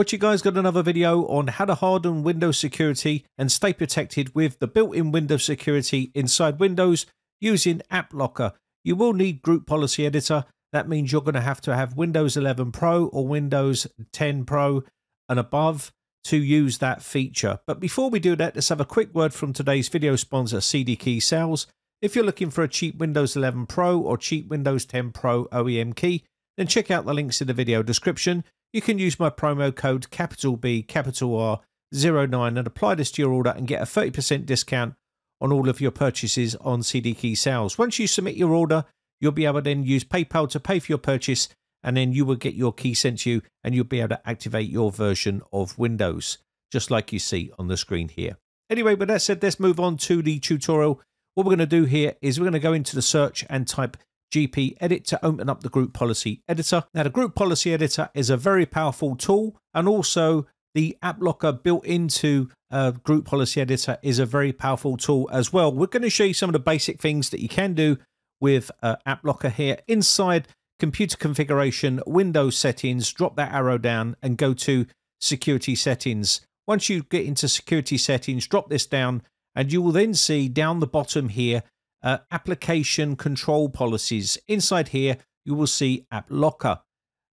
What you guys got another video on how to harden Windows security and stay protected with the built-in Windows security inside Windows using AppLocker. You will need Group Policy Editor. That means you're going to have to have Windows 11 Pro or Windows 10 Pro and above to use that feature. But before we do that, let's have a quick word from today's video sponsor, CD Key Sales. If you're looking for a cheap Windows 11 Pro or cheap Windows 10 Pro OEM key, then check out the links in the video description. You can use my promo code capital B capital R 09 and apply this to your order and get a 30% discount on all of your purchases on CD Key Sales. Once you submit your order, you'll be able to then use PayPal to pay for your purchase and then you will get your key sent to you and you'll be able to activate your version of Windows, just like you see on the screen here. Anyway, with that said, let's move on to the tutorial. What we're going to do here is we're going to go into the search and type GP Edit to open up the Group Policy Editor. Now, the Group Policy Editor is a very powerful tool, and also the App Locker built into uh, Group Policy Editor is a very powerful tool as well. We're going to show you some of the basic things that you can do with uh, App Locker here. Inside Computer Configuration, Windows Settings, drop that arrow down and go to Security Settings. Once you get into Security Settings, drop this down, and you will then see down the bottom here uh, application control policies. Inside here, you will see App Locker.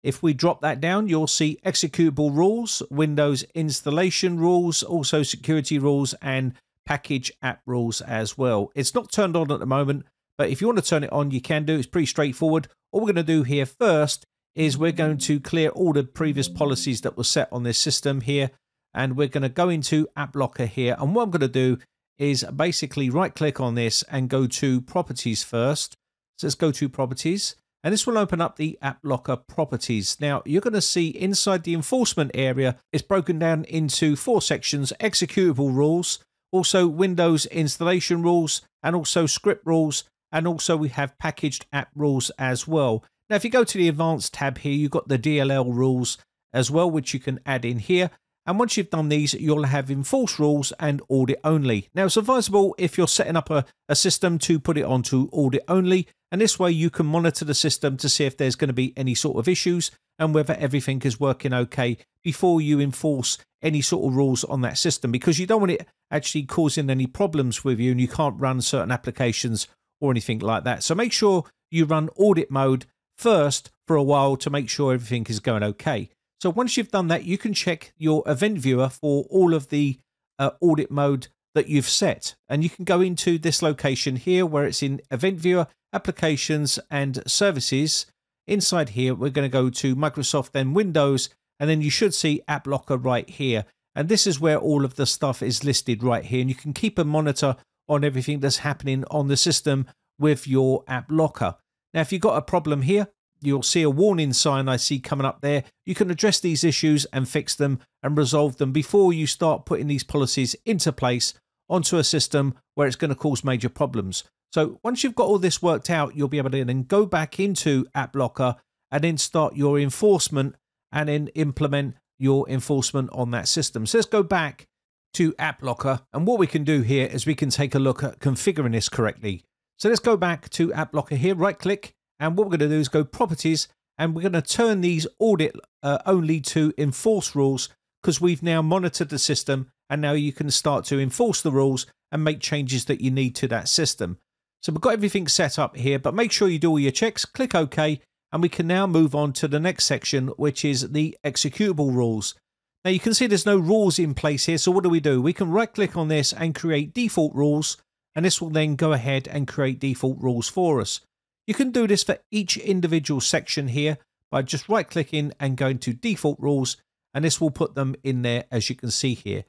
If we drop that down, you'll see executable rules, Windows installation rules, also security rules, and package app rules as well. It's not turned on at the moment, but if you want to turn it on, you can do. It's pretty straightforward. All we're going to do here first is we're going to clear all the previous policies that were set on this system here. And we're going to go into App Locker here. And what I'm going to do is basically right click on this and go to properties first. So let's go to properties and this will open up the app locker properties. Now you're going to see inside the enforcement area, it's broken down into four sections, executable rules, also Windows installation rules and also script rules. And also we have packaged app rules as well. Now, if you go to the advanced tab here, you've got the DLL rules as well, which you can add in here. And once you've done these, you'll have enforce rules and audit only. Now, it's advisable if you're setting up a, a system to put it onto audit only. And this way you can monitor the system to see if there's going to be any sort of issues and whether everything is working okay before you enforce any sort of rules on that system because you don't want it actually causing any problems with you and you can't run certain applications or anything like that. So make sure you run audit mode first for a while to make sure everything is going okay. So once you've done that, you can check your event viewer for all of the uh, audit mode that you've set. And you can go into this location here where it's in event viewer, applications and services. Inside here, we're going to go to Microsoft, then Windows, and then you should see App Locker right here. And this is where all of the stuff is listed right here. And you can keep a monitor on everything that's happening on the system with your App Locker. Now, if you've got a problem here, you'll see a warning sign I see coming up there. You can address these issues and fix them and resolve them before you start putting these policies into place onto a system where it's going to cause major problems. So once you've got all this worked out, you'll be able to then go back into AppLocker and then start your enforcement and then implement your enforcement on that system. So let's go back to AppLocker. And what we can do here is we can take a look at configuring this correctly. So let's go back to AppLocker here, right click, and what we're going to do is go properties and we're going to turn these audit uh, only to enforce rules because we've now monitored the system and now you can start to enforce the rules and make changes that you need to that system. So we've got everything set up here, but make sure you do all your checks, click OK, and we can now move on to the next section, which is the executable rules. Now you can see there's no rules in place here, so what do we do? We can right click on this and create default rules, and this will then go ahead and create default rules for us. You can do this for each individual section here by just right clicking and going to default rules and this will put them in there as you can see here.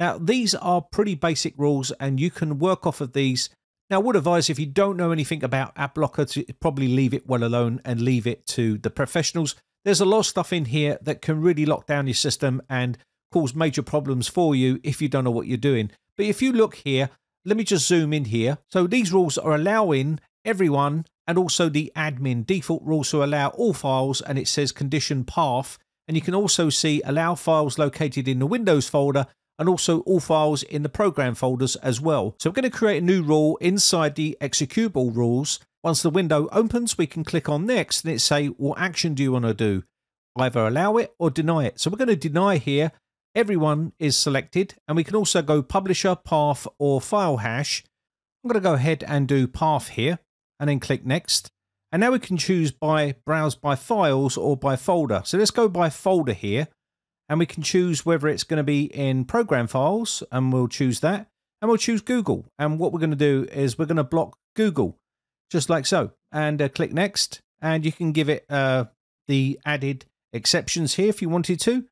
Now these are pretty basic rules and you can work off of these. Now I would advise if you don't know anything about AppLocker to probably leave it well alone and leave it to the professionals. There's a lot of stuff in here that can really lock down your system and cause major problems for you if you don't know what you're doing. But if you look here, let me just zoom in here. So these rules are allowing everyone and also the admin default rules to allow all files and it says condition path and you can also see allow files located in the Windows folder and also all files in the program folders as well. So we're going to create a new rule inside the executable rules. Once the window opens, we can click on next and it say, what action do you want to do? either allow it or deny it. So we're going to deny here. Everyone is selected and we can also go publisher, path or file hash. I'm going to go ahead and do path here and then click next. And now we can choose by browse by files or by folder. So let's go by folder here and we can choose whether it's going to be in program files and we'll choose that and we'll choose Google. And what we're going to do is we're going to block Google just like so and uh, click next and you can give it uh, the added exceptions here if you wanted to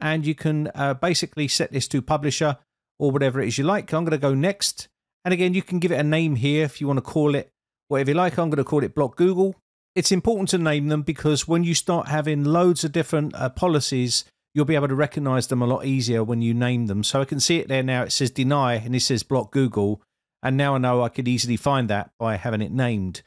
and you can uh, basically set this to publisher or whatever it is you like. I'm going to go next and again you can give it a name here if you want to call it whatever you like. I'm going to call it block Google. It's important to name them because when you start having loads of different uh, policies you'll be able to recognize them a lot easier when you name them. So I can see it there now. It says deny and it says block Google. And now I know I could easily find that by having it named.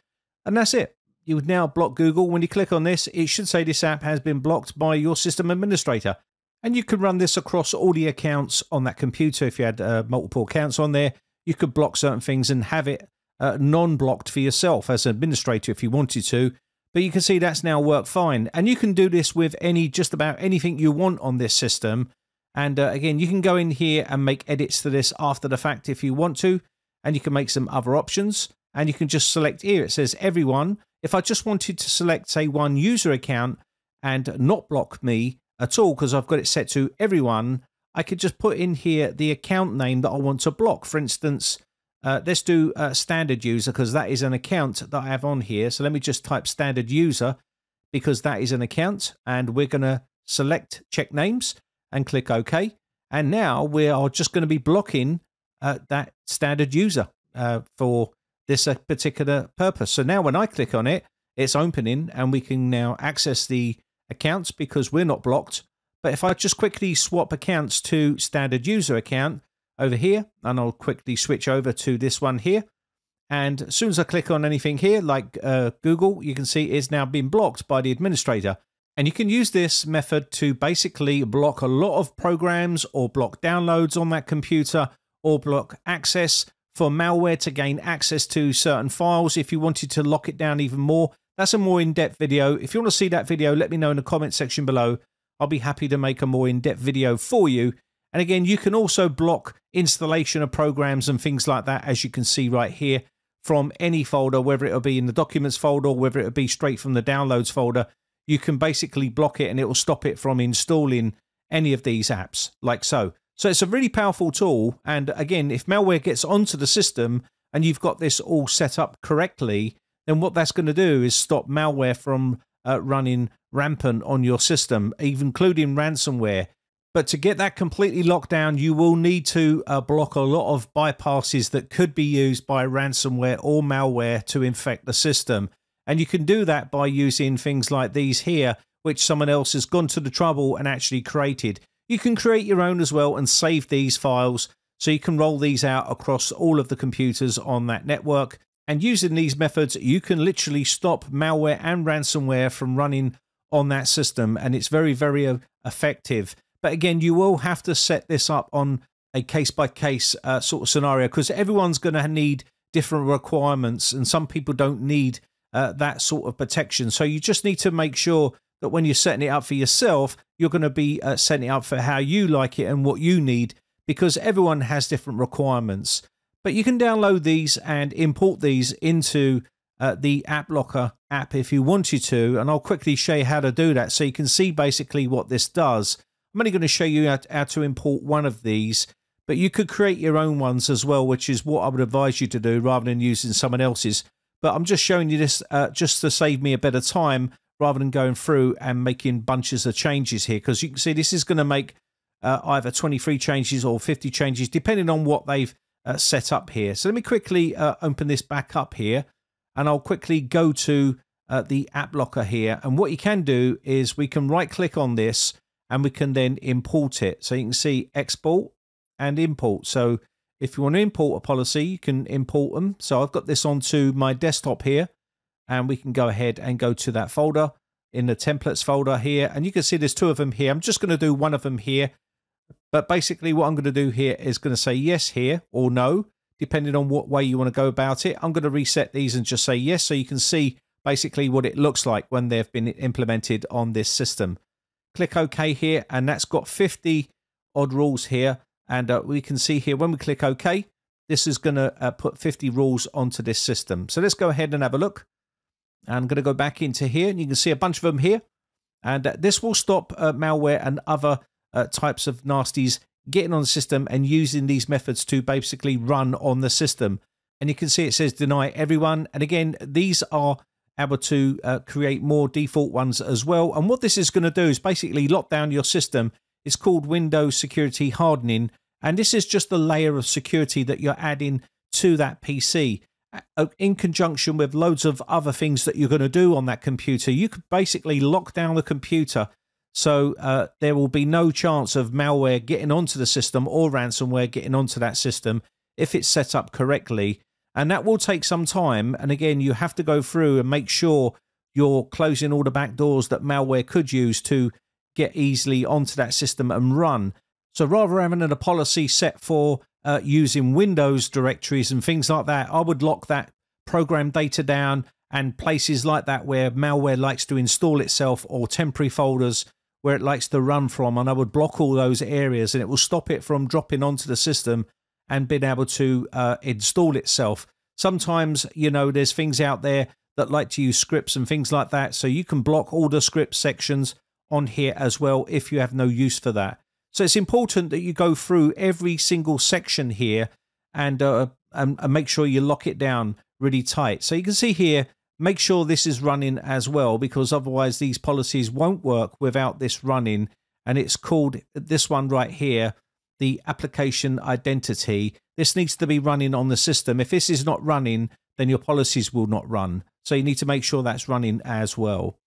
And that's it. You would now block Google. When you click on this, it should say this app has been blocked by your system administrator. And you can run this across all the accounts on that computer. If you had uh, multiple accounts on there, you could block certain things and have it uh, non blocked for yourself as an administrator if you wanted to. But you can see that's now worked fine. And you can do this with any just about anything you want on this system. And uh, again, you can go in here and make edits to this after the fact if you want to. And you can make some other options. And you can just select here. It says everyone. If I just wanted to select, say, one user account and not block me at all, because I've got it set to everyone, I could just put in here the account name that I want to block. For instance, uh, let's do uh, standard user because that is an account that I have on here. So let me just type standard user because that is an account and we're going to select check names and click OK. And now we are just going to be blocking uh, that standard user uh, for this uh, particular purpose. So now when I click on it, it's opening and we can now access the accounts because we're not blocked. But if I just quickly swap accounts to standard user account, over here and I'll quickly switch over to this one here. And as soon as I click on anything here, like uh, Google, you can see it's now been blocked by the administrator. And you can use this method to basically block a lot of programs or block downloads on that computer or block access for malware to gain access to certain files if you wanted to lock it down even more. That's a more in-depth video. If you want to see that video, let me know in the comment section below. I'll be happy to make a more in-depth video for you. And again, you can also block installation of programs and things like that, as you can see right here, from any folder, whether it'll be in the documents folder or whether it'll be straight from the downloads folder. You can basically block it and it will stop it from installing any of these apps, like so. So it's a really powerful tool. And again, if malware gets onto the system and you've got this all set up correctly, then what that's going to do is stop malware from uh, running rampant on your system, even including ransomware. But to get that completely locked down, you will need to uh, block a lot of bypasses that could be used by ransomware or malware to infect the system. And you can do that by using things like these here, which someone else has gone to the trouble and actually created. You can create your own as well and save these files so you can roll these out across all of the computers on that network. And using these methods, you can literally stop malware and ransomware from running on that system. And it's very, very uh, effective. But again, you will have to set this up on a case by case sort of scenario because everyone's going to need different requirements, and some people don't need uh, that sort of protection. So you just need to make sure that when you're setting it up for yourself, you're going to be uh, setting it up for how you like it and what you need because everyone has different requirements. But you can download these and import these into uh, the AppLocker app if you wanted to, and I'll quickly show you how to do that so you can see basically what this does. I'm only going to show you how, to import one of these, but you could create your own ones as well, which is what I would advise you to do rather than using someone else's. But I'm just showing you this uh, just to save me a bit of time rather than going through and making bunches of changes here because you can see this is going to make uh, either 23 changes or 50 changes depending on what they've uh, set up here. So let me quickly uh, open this back up here and I'll quickly go to uh, the app locker here. And what you can do is we can right click on this and we can then import it. So you can see export and import. So if you want to import a policy, you can import them. So I've got this onto my desktop here and we can go ahead and go to that folder in the templates folder here. And you can see there's two of them here. I'm just going to do one of them here. But basically what I'm going to do here is going to say yes here or no, depending on what way you want to go about it. I'm going to reset these and just say yes so you can see basically what it looks like when they've been implemented on this system. Click OK here, and that's got 50 odd rules here. And uh, we can see here when we click OK, this is going to uh, put 50 rules onto this system. So let's go ahead and have a look. I'm going to go back into here, and you can see a bunch of them here. And uh, this will stop uh, malware and other uh, types of nasties getting on the system and using these methods to basically run on the system. And you can see it says deny everyone. And again, these are able to uh, create more default ones as well. And what this is going to do is basically lock down your system. It's called Windows Security Hardening. And this is just the layer of security that you're adding to that PC uh, in conjunction with loads of other things that you're going to do on that computer. You could basically lock down the computer so uh, there will be no chance of malware getting onto the system or ransomware getting onto that system if it's set up correctly. And that will take some time. And again, you have to go through and make sure you're closing all the back doors that malware could use to get easily onto that system and run. So rather having a policy set for uh, using Windows directories and things like that, I would lock that program data down and places like that where malware likes to install itself or temporary folders where it likes to run from, and I would block all those areas, and it will stop it from dropping onto the system and been able to uh, install itself. Sometimes, you know, there's things out there that like to use scripts and things like that, so you can block all the script sections on here as well if you have no use for that. So it's important that you go through every single section here and, uh, and, and make sure you lock it down really tight. So you can see here make sure this is running as well because otherwise these policies won't work without this running and it's called this one right here the application identity. This needs to be running on the system. If this is not running then your policies will not run. So you need to make sure that's running as well.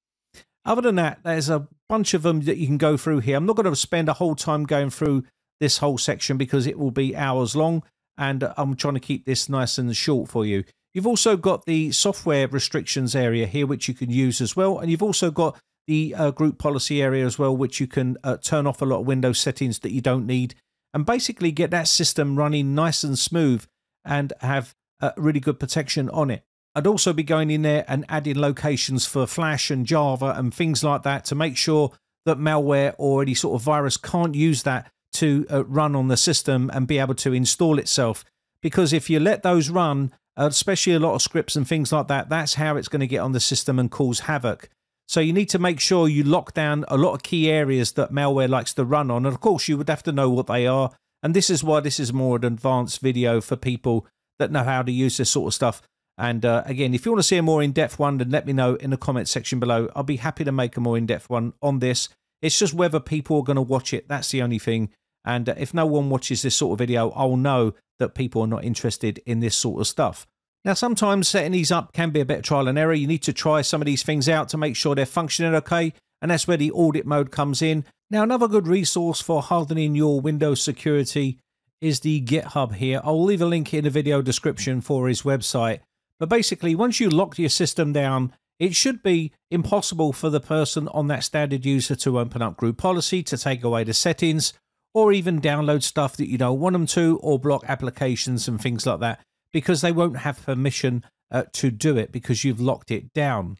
Other than that there's a bunch of them that you can go through here. I'm not going to spend a whole time going through this whole section because it will be hours long and i'm trying to keep this nice and short for you. You've also got the software restrictions area here, which you can use as well. And you've also got the uh, group policy area as well, which you can uh, turn off a lot of Windows settings that you don't need and basically get that system running nice and smooth and have a really good protection on it. I'd also be going in there and adding locations for Flash and Java and things like that to make sure that malware or any sort of virus can't use that to uh, run on the system and be able to install itself. Because if you let those run uh, especially a lot of scripts and things like that. That's how it's going to get on the system and cause havoc. So you need to make sure you lock down a lot of key areas that malware likes to run on. And of course, you would have to know what they are. And this is why this is more an advanced video for people that know how to use this sort of stuff. And uh, again, if you want to see a more in-depth one, then let me know in the comment section below. I'll be happy to make a more in-depth one on this. It's just whether people are going to watch it. That's the only thing. And uh, if no one watches this sort of video, I'll know that people are not interested in this sort of stuff. Now, sometimes setting these up can be a bit of trial and error. You need to try some of these things out to make sure they're functioning okay, and that's where the audit mode comes in. Now, another good resource for hardening your Windows security is the GitHub here. I'll leave a link in the video description for his website. But basically, once you lock your system down, it should be impossible for the person on that standard user to open up group policy, to take away the settings, or even download stuff that you don't want them to, or block applications and things like that because they won't have permission uh, to do it because you've locked it down.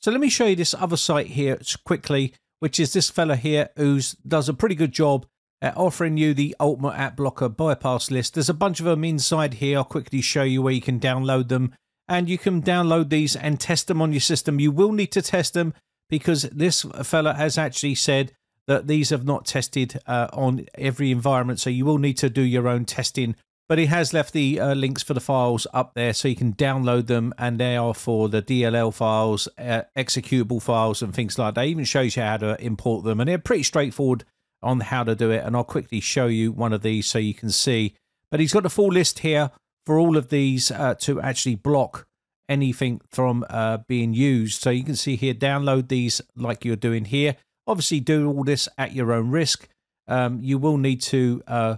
So let me show you this other site here quickly, which is this fella here who does a pretty good job at offering you the Ultimate AppLocker bypass list. There's a bunch of them inside here. I'll quickly show you where you can download them. And you can download these and test them on your system. You will need to test them because this fella has actually said that these have not tested uh, on every environment. So you will need to do your own testing but he has left the uh, links for the files up there so you can download them, and they are for the DLL files, uh, executable files, and things like that. It even shows you how to import them, and they're pretty straightforward on how to do it. And I'll quickly show you one of these so you can see. But he's got a full list here for all of these uh, to actually block anything from uh, being used. So you can see here, download these like you're doing here. Obviously, do all this at your own risk. Um, you will need to uh,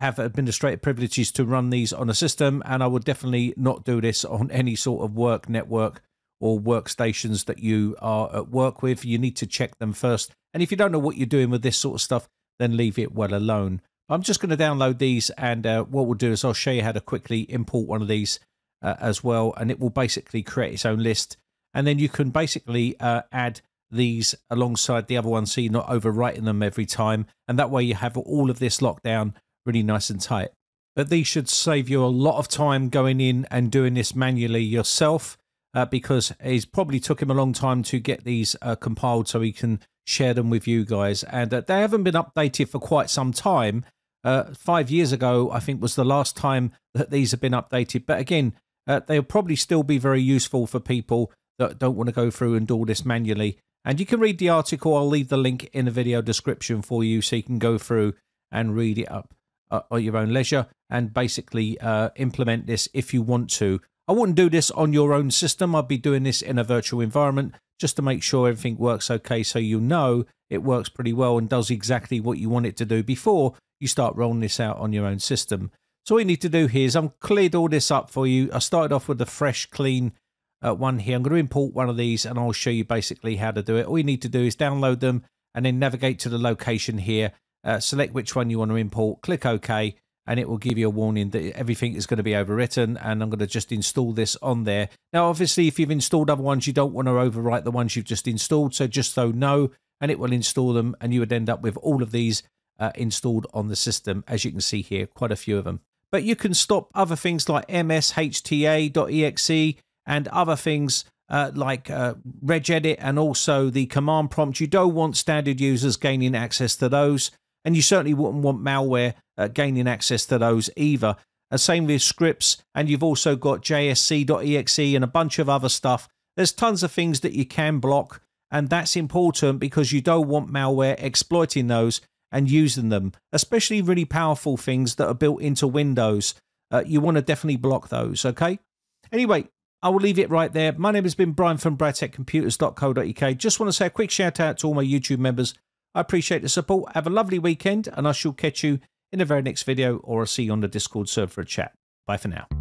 have administrative privileges to run these on a system, and I would definitely not do this on any sort of work network or workstations that you are at work with. You need to check them first. And if you don't know what you're doing with this sort of stuff, then leave it well alone. I'm just going to download these, and uh, what we'll do is I'll show you how to quickly import one of these uh, as well, and it will basically create its own list. And then you can basically uh, add these alongside the other ones so you're not overwriting them every time. And that way you have all of this locked down really nice and tight. But these should save you a lot of time going in and doing this manually yourself uh, because it's probably took him a long time to get these uh, compiled so he can share them with you guys. And uh, they haven't been updated for quite some time. Uh, five years ago, I think, was the last time that these have been updated. But again, uh, they'll probably still be very useful for people that don't want to go through and do all this manually. And you can read the article. I'll leave the link in the video description for you so you can go through and read it up uh, at your own leisure and basically uh, implement this if you want to. I wouldn't do this on your own system. I'd be doing this in a virtual environment just to make sure everything works okay so you know it works pretty well and does exactly what you want it to do before you start rolling this out on your own system. So all you need to do here is I've cleared all this up for you. I started off with a fresh, clean uh, one here. I'm going to import one of these and I'll show you basically how to do it. All you need to do is download them and then navigate to the location here. Uh, select which one you want to import, click OK, and it will give you a warning that everything is going to be overwritten and I'm going to just install this on there. Now, obviously, if you've installed other ones, you don't want to overwrite the ones you've just installed. So just so no, and it will install them and you would end up with all of these uh, installed on the system, as you can see here, quite a few of them but you can stop other things like mshta.exe and other things uh, like uh, regedit and also the command prompt. You don't want standard users gaining access to those, and you certainly wouldn't want malware uh, gaining access to those either. Uh, same with scripts, and you've also got jsc.exe and a bunch of other stuff. There's tons of things that you can block, and that's important because you don't want malware exploiting those and using them, especially really powerful things that are built into Windows. Uh, you want to definitely block those, okay? Anyway, I will leave it right there. My name has been Brian from britecomputers.co.uk. Just want to say a quick shout out to all my YouTube members. I appreciate the support. Have a lovely weekend, and I shall catch you in the very next video, or I'll see you on the Discord server for a chat. Bye for now.